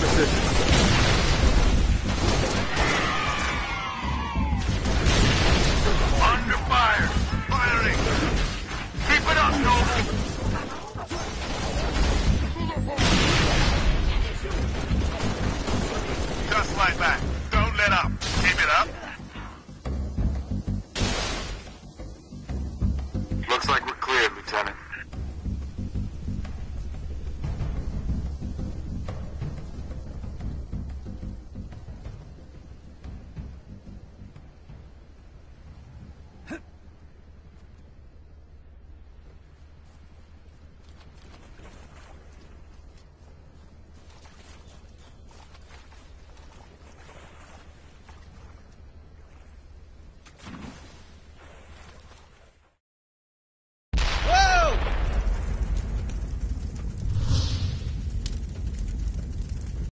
precision. Under fire! Firing! Keep it up, Noble! Just like that. Don't let up. Keep it up. Looks like we're clear, Lieutenant.